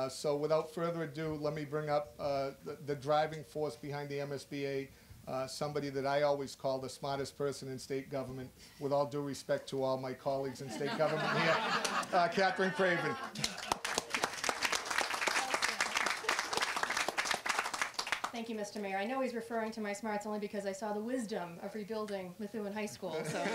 Uh, So without further ado, let me bring up uh, the the driving force behind the MSBA, uh, somebody that I always call the smartest person in state government, with all due respect to all my colleagues in state government here, uh, Katherine Craven. Thank you, Mr. Mayor. I know he's referring to my smarts only because I saw the wisdom of rebuilding Methuen High School, so.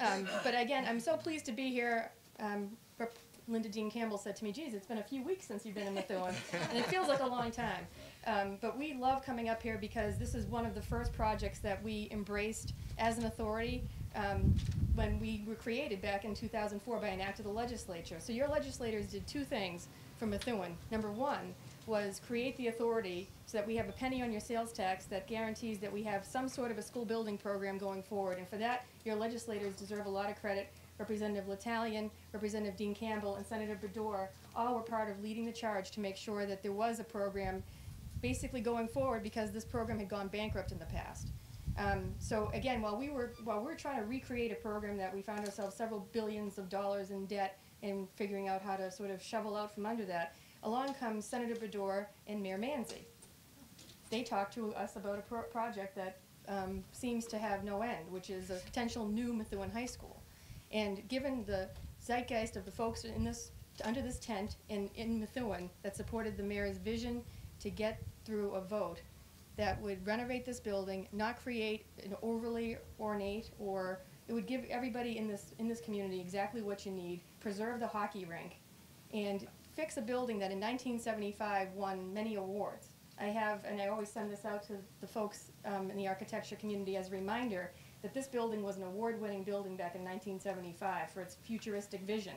Um, But again, I'm so pleased to be here. Um, Rep- Linda Dean Campbell said to me, geez, it's been a few weeks since you've been in Methuen, and it feels like a long time. Um, But we love coming up here because this is one of the first projects that we embraced as an authority um, when we were created back in 2004 by an act of the legislature. So your legislators did two things for Methuen. Number one was create the authority so that we have a penny on your sales tax that guarantees that we have some sort of a school building program going forward. And for that, your legislators deserve a lot of credit. Representative L'Italien, Representative Dean Campbell, and Senator Baddour all were part of leading the charge to make sure that there was a program basically going forward because this program had gone bankrupt in the past. Um, so again, while we were while we we're trying to recreate a program that we found ourselves several billions of dollars in debt and figuring out how to sort of shovel out from under that, along comes Senator Baddour and Mayor Manzi. They talked to us about a pro- project that um, seems to have no end, which is a potential new Methuen High School. And given the zeitgeist of the folks in this, under this tent in, in Methuen that supported the mayor's vision to get through a vote that would renovate this building, not create an overly ornate or it would give everybody in this, in this community exactly what you need, preserve the hockey rink, and fix a building that in 1975 won many awards. I have, and I always send this out to the folks um, in the architecture community as a reminder, that this building was an award-winning building back in 1975 for its futuristic vision.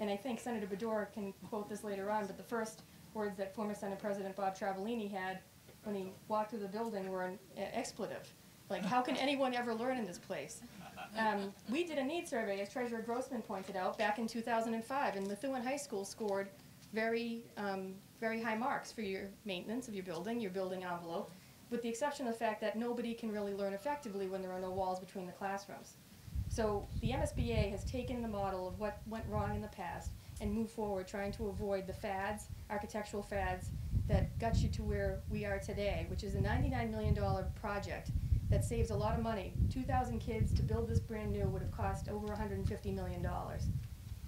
And I think Senator Baddour can quote this later on, but the first words that former Senate President Bob Travaglini had when he walked through the building were an uh, expletive. Like, how can anyone ever learn in this place? Um, we did a need survey, as Treasurer Grossman pointed out, back in 2005, and Methuen High School scored very, um, very high marks for your maintenance of your building, your building envelope, with the exception of the fact that nobody can really learn effectively when there are no walls between the classrooms. So the MSBA has taken the model of what went wrong in the past and moved forward, trying to avoid the fads, architectural fads, that got you to where we are today, which is a $99 million project that saves a lot of money. 2,000 kids to build this brand new would have cost over $150 million.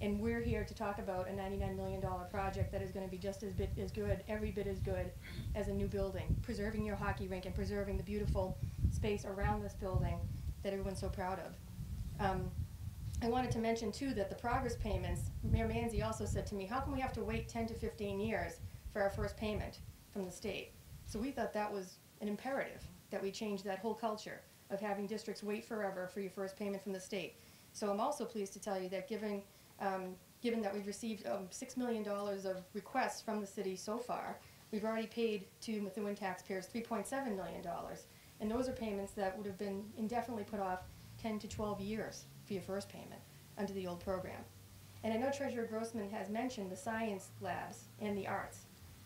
And we're here to talk about a $99 million project that is going to be just as bit as good, every bit as good as a new building, preserving your hockey rink and preserving the beautiful space around this building that everyone's so proud of. Um, I wanted to mention too that the progress payments, Mayor Manzi also said to me, how come we have to wait 10 to 15 years for our first payment from the state? So we thought that was an imperative, that we change that whole culture of having districts wait forever for your first payment from the state. So I'm also pleased to tell you that given, um, given that we've received um, $6 million of requests from the city so far, we've already paid to Methuen taxpayers $3.7 million. And those are payments that would have been indefinitely put off 10 to 12 years for your first payment under the old program. And I know Treasurer Grossman has mentioned the science labs and the arts,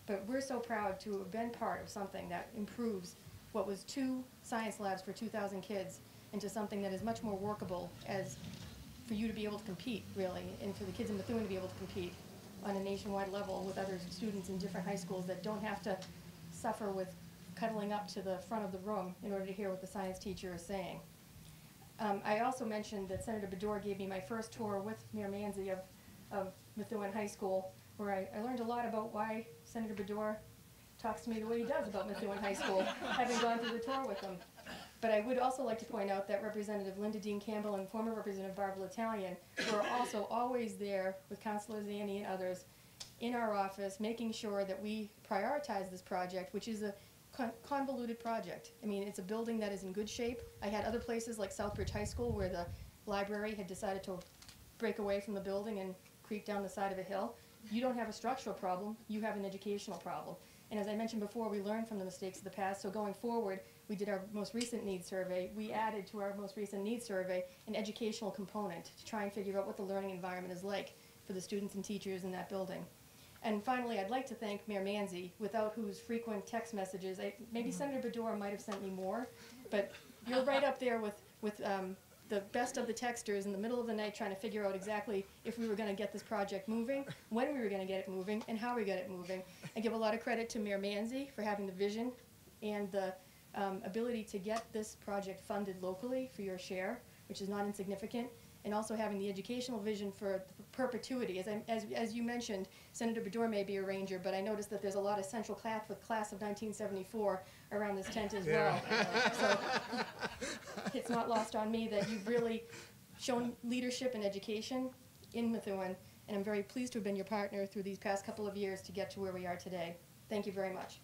but we're so proud to have been part of something that improves what was two science labs for 2,000 kids into something that is much more workable as for you to be able to compete, really, and for the kids in Methuen to be able to compete on a nationwide level with other students in different high schools that don't have to suffer with cuddling up to the front of the room in order to hear what the science teacher is saying. Um, I also mentioned that Senator Baddour gave me my first tour with Mayor Manzi of, of Methuen High School, where I, I learned a lot about why Senator Baddour talks to me the way he does about Methuen High School, having gone through the tour with him. But I would also like to point out that Representative Linda Dean Campbell and former Representative Barbara L'Italien were also always there with Councilor Zanni and others in our office, making sure that we prioritize this project, which is a con- convoluted project. I mean, it's a building that is in good shape. I had other places like Southbridge High School where the library had decided to break away from the building and creep down the side of a hill. You don't have a structural problem, you have an educational problem. And as I mentioned before, we learned from the mistakes of the past, so going forward, we did our most recent needs survey. We added to our most recent needs survey an educational component to try and figure out what the learning environment is like for the students and teachers in that building. And finally, I'd like to thank Mayor Manzi, without whose frequent text messages, I, maybe Senator Baddour might have sent me more, but you're right up there with, with um, the best of the texters in the middle of the night trying to figure out exactly if we were going to get this project moving, when we were going to get it moving, and how we got it moving. I give a lot of credit to Mayor Manzi for having the vision and the um, ability to get this project funded locally for your share, which is not insignificant, and also having the educational vision for perpetuity. As, I, as, as you mentioned, Senator Baddour may be a ranger, but I noticed that there's a lot of Central Catholic class of 1974 around this tent as well. So it's not lost on me that you've really shown leadership and education in Methuen, and I'm very pleased to have been your partner through these past couple of years to get to where we are today. Thank you very much.